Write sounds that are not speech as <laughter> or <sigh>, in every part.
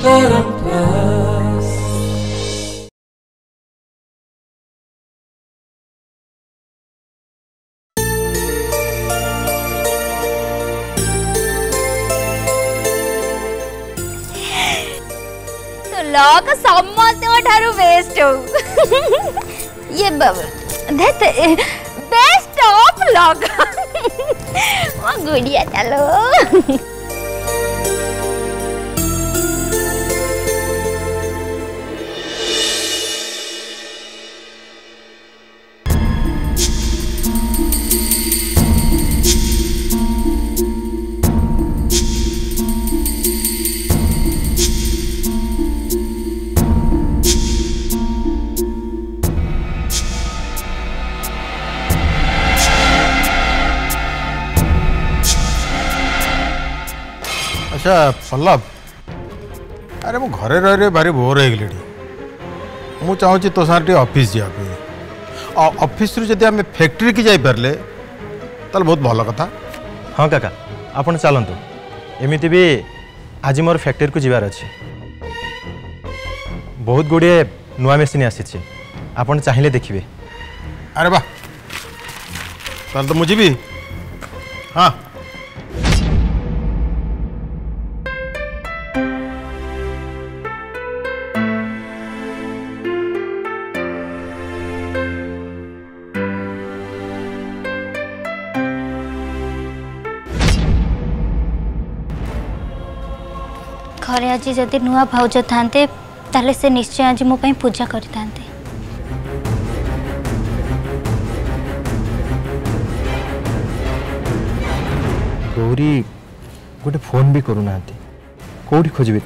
Param तो लोग समस्तों ठारू बेस्ट हो ये दैट बेस्ट ऑफ लोग <laughs> वो गुड़िया चलो अच्छा पल्लव अरे मु घरे रही रही भारी बोर होगली मुझे तो सारे अफिस् जावाई अफिस् जब आम फैक्ट्री की जापारे ताल बहुत भल कथा हाँ काका आप चलतु एमती भी आज मोर फैक्ट्री को जबार अच्छे बहुत गुड़े नुआ मेसीन आसी आप चाहिए देखिए अरे वाह तो मुझे भी हाँ आजी जदि नुआ भौज थांते ताले से निश्चय आजी मो पूजा करितांते गौरी गोटे फोन भी करू नांती कोठी खोजबे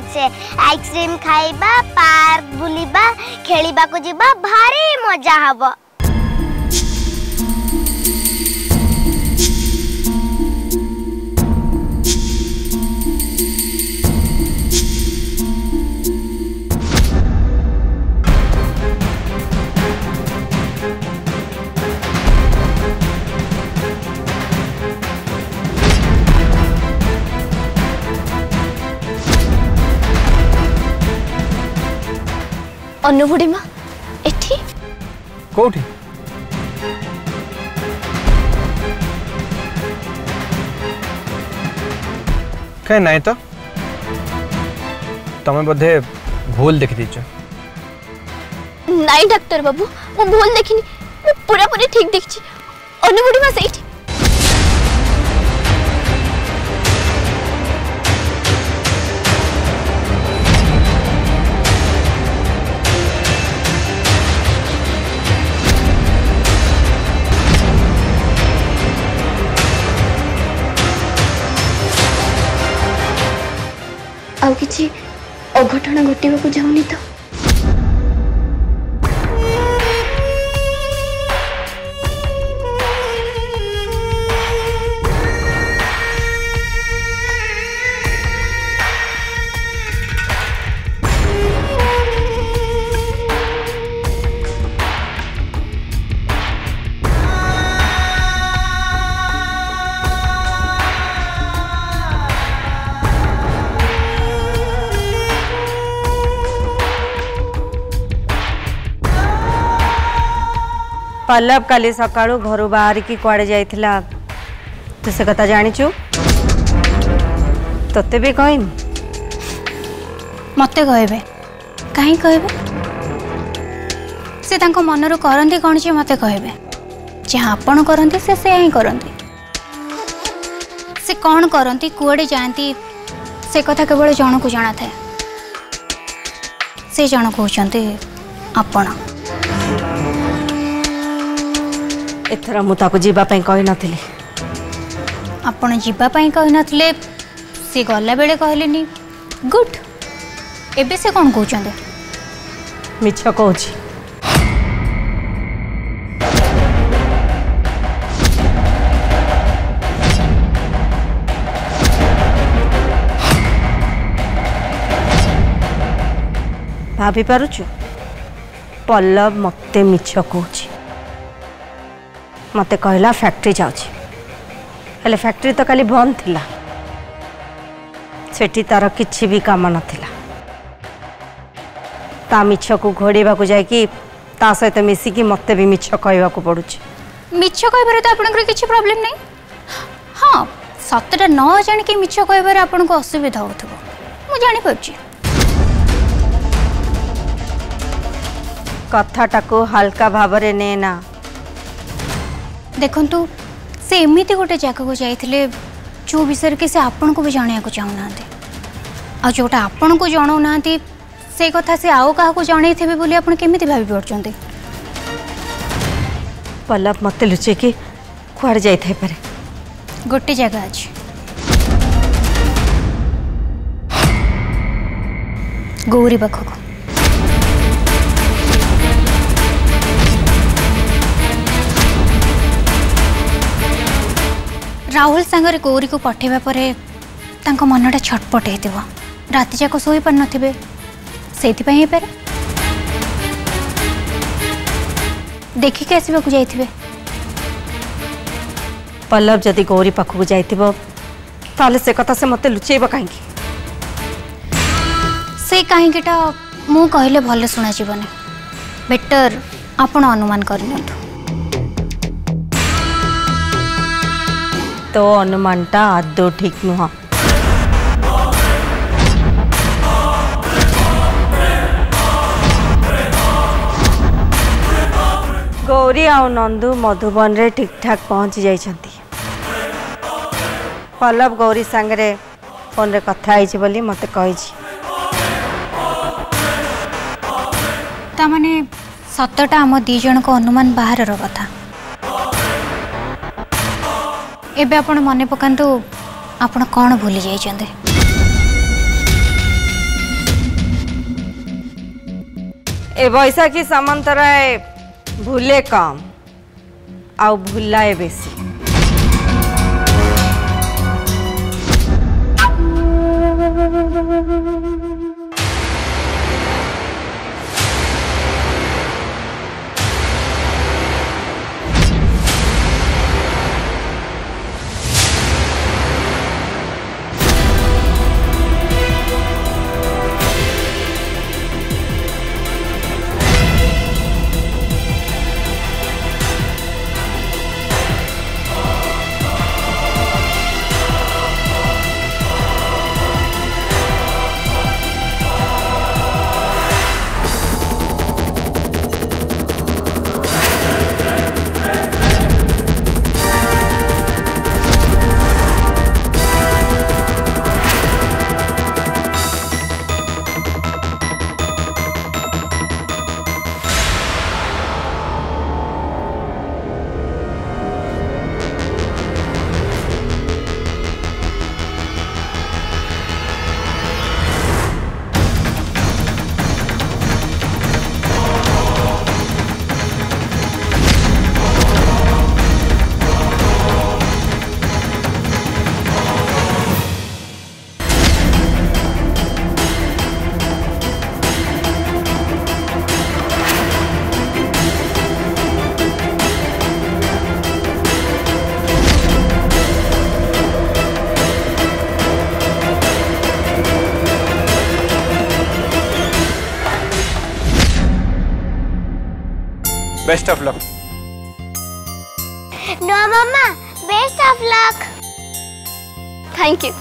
ଅଛେ ଆଇସ୍କ୍ରିମ୍ ଖାଇବା ପାର୍କ ବୁଲିବା ଖେଳିବାକୁ ଯିବା ଭାରି ମଜା ହବ অনুবুড়িমা एठी कोठी कहीं नहीं तो तुम्हें बधे भूल देख दीच नहीं डॉक्टर बाबू मु भूल देखिनी मु पूरा पूरी ठीक देखी अनुबुड़ी मा सेठी ଆଉ କିଛି ଅଘଟଣ ଘଟିବାକୁ ଯାଉନି ତ पल्लव का सका घर बाहर की कड़े जा तो से कथा जानिचु ते भी कह मत कह कहीं कह से तांको मनरु करंती कोन छी मते कहबे जहां आपण करंती से से ही से कौन करती कड़े जाती से कथा केवल जन को जाना था से जन कहउछंती आपना ଏଥର ମୁଁ ତାକୁ ଯିବା ପାଇଁ କହିନଥିଲି ଆପଣ ଯିବା ପାଇଁ କହିନଥିଲେ ସେ ଗଲାବେଳେ କହିଲେନି ଗୁଡ୍ ଏବେ ସେ କ'ଣ କହୁଛନ୍ତି ମିଛ କହୁଛି ଭାବିପାରୁଛୁ ପଲ୍ଲବ ମୋତେ ମିଛ କହୁଛି ମୋତେ କହିଲା ଫ୍ୟାକ୍ଟ୍ରି ଯାଉଛି ହେଲେ ଫ୍ୟାକ୍ଟ୍ରି ତ କାଲି ବନ୍ଦ ଥିଲା ସେଠି ତା'ର କିଛି ବି କାମ ନଥିଲା ତା ମିଛକୁ ଘୋଡ଼େଇବାକୁ ଯାଇକି ତା ସହିତ ମିଶିକି ମୋତେ ବି ମିଛ କହିବାକୁ ପଡ଼ୁଛି ମିଛ କହିବାରେ ତ ଆପଣଙ୍କର କିଛି ପ୍ରୋବ୍ଲେମ୍ ନାହିଁ ହଁ ସତଟା ନ ଜାଣିକି ମିଛ କହିବାରେ ଆପଣଙ୍କୁ ଅସୁବିଧା ହେଉଥିବ ମୁଁ ଜାଣିପାରୁଛି କଥାଟାକୁ ହାଲକା ଭାବରେ ନେ ନା तो से एमती गोटे जगह को जाते जो विषय कि आपण को भी जाना चाहूना आउटा आपण को जनाऊना से कथा से आउ क्या जन बोली आपत पड़ते पल्लव मत लुचे कि कड़े जा पारे गोटे जगह अच्छे गौरी पाखक राहुल सांगे गौरी को पठेबापर मनटा छटपट हो रात जाक शोपार नए से पारे देखिक आसवाक जा पल्लव जदि गौरी पाख को कथा से मत लुचे कहीं से कहीं मुझे भले शुणा बेटर आपण अनुमान करनी तो ಇತ್ತೋ आद ठीक नुह गौरी आ नंदू मधुबन रे ठीक ठाक पहुँची जाती गौरी सांगे फोन रे कथाई बोली मत ताने सतटा आम दीजण को अनुमान बाहर कथा ଏବେ ଆପଣ ମନେ ପକାନ୍ତୁ ଆପଣ କ'ଣ ଭୁଲି ଯାଇଛନ୍ତି ଏ ବୈଶାଖୀ ସାମନ୍ତରାୟ ଭୁଲେ କମ୍ ଆଉ ଭୁଲାଏ ବେଶୀ Best of luck. No, Mama. Best of luck. Thank you.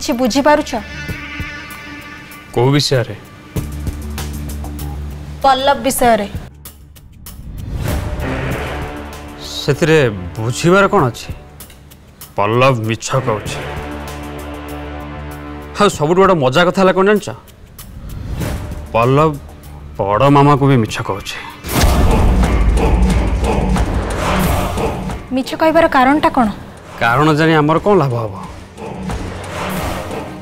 কিছু বুঝিপারুছ কেউ বিষয়ে পল্লব বিষয়ে ସେଥିରେ ବୁଝିବାର କ'ଣ ଅଛି ପଲ୍ଲଭ ମିଛ କହୁଛି ଆଉ ସବୁଠୁ ବଡ଼ ମଜା କଥା ହେଲା କ'ଣ ଜାଣିଛ ପଲ୍ଲଭ ବଡ଼ ମାମାକୁ ବି ମିଛ କହୁଛି ମିଛ କହିବାର କାରଣଟା କ'ଣ କାରଣ ଜାଣି ଆମର କ'ଣ ଲାଭ ହେବ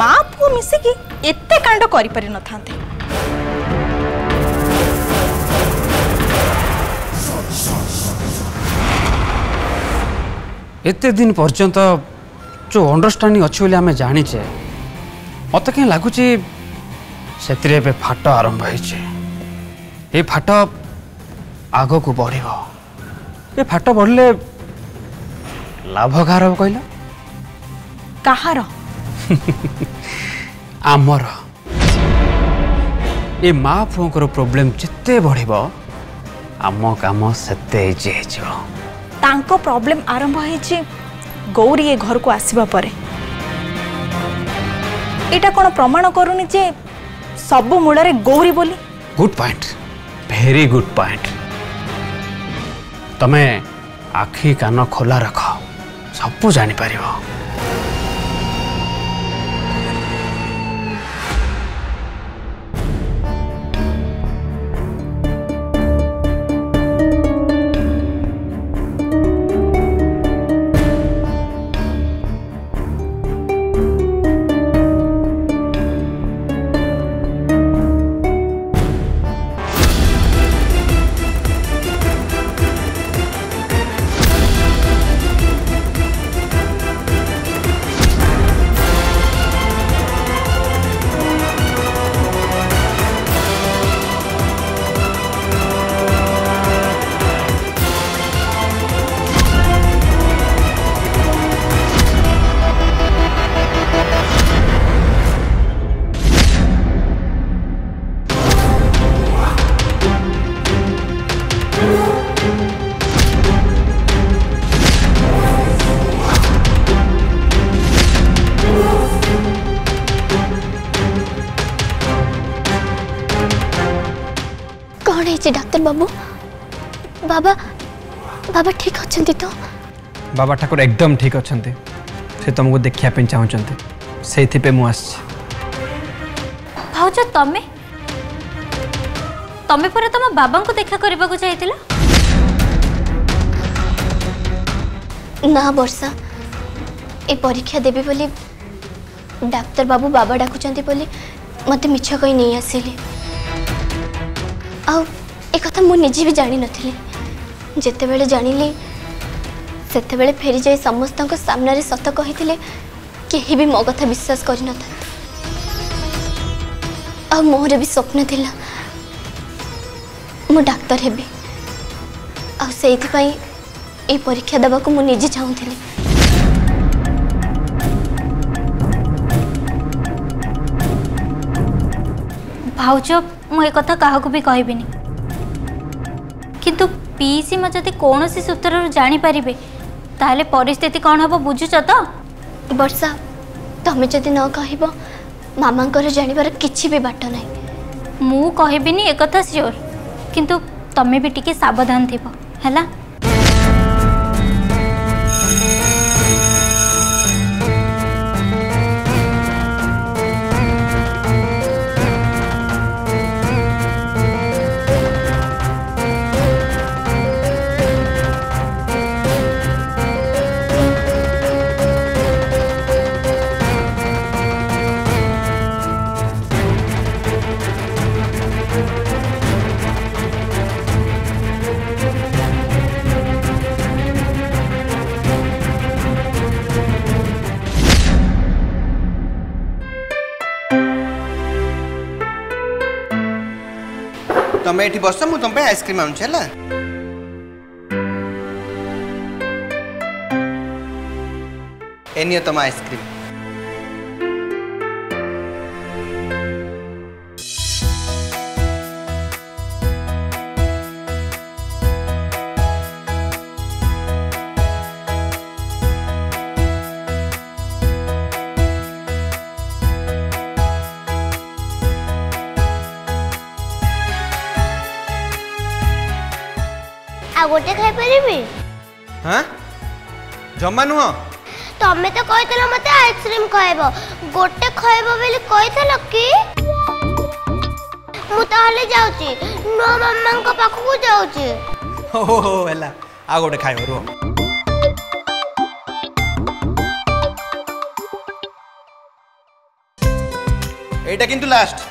মা পুয়া মিশিকি এতে কাণ্ড করে নথান্তে এতে দিন পর্যন্ত যে অন্ডরস্ট্যান্ডিং অছি বলে আমি জানিছে মতো কেন লাগুছে সেতিরে এবে ফাট আরম্ভ হয়েছে এই ফাট আগকু বড়িব এ ফাট বড়লে লাভ কাହାର କହିଲ କାହାର <laughs> ଆମର ଏ ମା ପୁଅଙ୍କର ପ୍ରୋବ୍ଲେମ ଯେତେ ବଢିବ ଆମ କାମ ସେତେ ଇଜି ହେଇଯିବ ତାଙ୍କ ପ୍ରୋବ୍ଲେମ ଆରମ୍ଭ ହେଇଛି ଗୌରୀ ଏ ଘରକୁ ଆସିବା ପରେ ଏଇଟା କ'ଣ ପ୍ରମାଣ କରୁନି ଯେ ସବୁ ମୂଳରେ ଗୌରୀ ବୋଲି ଗୁଡ଼ ପଏଣ୍ଟ ଭେରି ଗୁଡ଼ ପଏଣ୍ଟ ତମେ ଆଖି କାନ ଖୋଲା ରଖ ସବୁ ଜାଣିପାରିବ বাবু বাবা বাবা ঠিক আছেন তো বাবা ঠাকুর একদম ঠিক আছেন সে তোমাকে দেখা চাহুন সেইপে মু আসছি ভাউজ তুমি তুমি পরে তোম বাবা দেখা করা যাইছিল না বর্ষা এ পরীক্ষা দেবি বলি ডাক্তার বাবু বাবা ডাকুচান্তি বলি মতে মিছ কই নেই আসিলি আউ একথা মু নিজে বি জানি নথিলি যেতবেলে জানিলি সেতবেলে ফেরি যাই সমস্তଙ୍କ সামনারে সত কহিলে কেহি বি মো কথা বিশ্বাস করি নথা আর মোরে বি স্বপ্ন থিলা মু ডাক্তার হেবি আর সেইপাই এই পরীক্ষা দেওয়া মু নিজে চাহুলি ଭାଉଜ ମୁଁ ଏ କଥା କାହାକୁ ବି କହିବିନି किंतु पीसी मैं जदि कौन सूत्र जापर ताल परिस्थिति कौन हम बुझु तो वर्षा तुम्हें जदि न कह मामा जानवर कि बाट ना मुकथा सियोर कितु तुम्हें भी टी सवधान थी है তুমি এটি বস মু তোমার আইসক্রিম আনুছি হল এ নিয়ে তোমার আইসক্রিম ଆଉ ଗୋଟେ ଖାଇପାରିବି ହଁ ଜମା ନୁହଁ ତମେ ତ କହିଥିଲ ମତେ ଆଇସ୍କ୍ରିମ୍ ଖାଇବ ଗୋଟେ ଖାଇବ ବୋଲି କହିଥିଲ କି ମୁଁ ତାହେଲେ ଯାଉଛି ନୂଆ ମାମାଙ୍କ ପାଖକୁ ଯାଉଛି ହଉ ହଉ ହେଲା ଆଉ ଗୋଟେ ଖାଇବ ରୁହ এইটা কিন্তু লাস্ট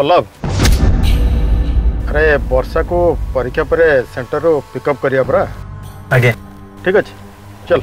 पल्लव अरे वर्षा को परीक्षा पर सेंटर पिकअप करिया परा आगे ठीक अच्छे चल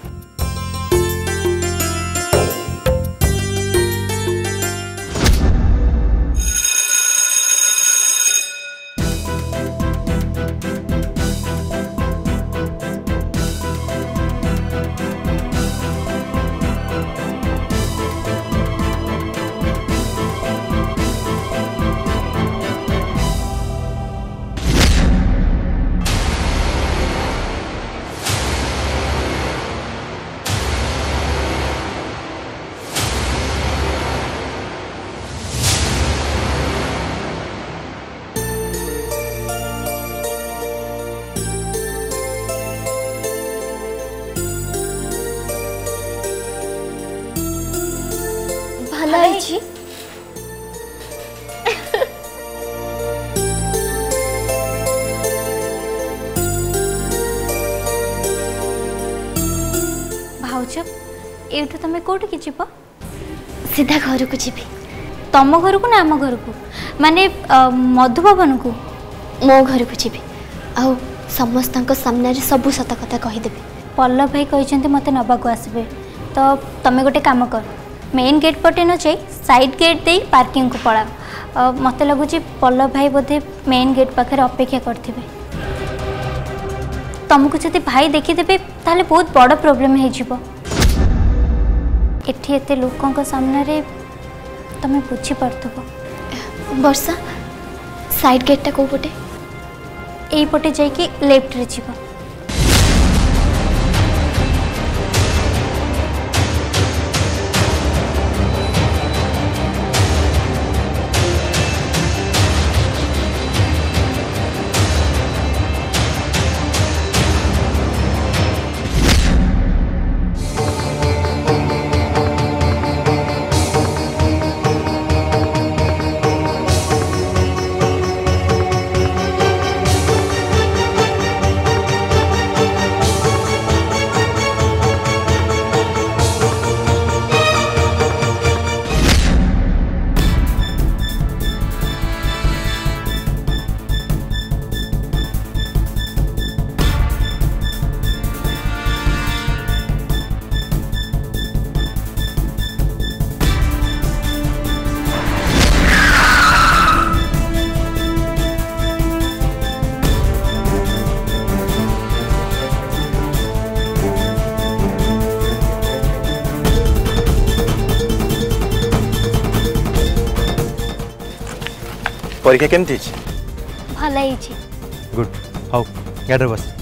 কোটিকি যাব সিধা ঘরকু যাবি ତମ ଘରକୁ ନା ଆମ ଘରକୁ ମାନେ ମଧୁଭବନକୁ ମୋ ଘରକୁ ଯିବି ଆଉ ସମସ୍ତଙ୍କ ସାମ୍ନାରେ ସବୁ ସତ କଥା କହିଦେବି ପଲ୍ଲଭ ଭାଇ କହିଛନ୍ତି ମୋତେ ନେବାକୁ ଆସିବେ ତ ତମେ ଗୋଟେ କାମ କର ମେନ୍ ଗେଟ୍ ପଟେ ନ ଯାଇ ସାଇଡ଼୍ ଗେଟ୍ ଦେଇ ପାର୍କିଂକୁ ପଳାଅ ମୋତେ ଲାଗୁଛି ପଲ୍ଲଭ ଭାଇ ବୋଧେ ମେନ୍ ଗେଟ୍ ପାଖରେ ଅପେକ୍ଷା କରିଥିବେ ତମକୁ ଯଦି ଭାଇ ଦେଖିଦେବେ ତାହେଲେ ବହୁତ ବଡ଼ ପ୍ରୋବ୍ଲେମ୍ ହେଇଯିବ इटी एत लोकों सान तुम बुझीप वर्षा सैड गेटा कौपटे यपटे जाफ्ट्रे जा পরীক্ষা কেমতি হয়েছে ভালো হয়েছে গুড হাও ইয়াদের বস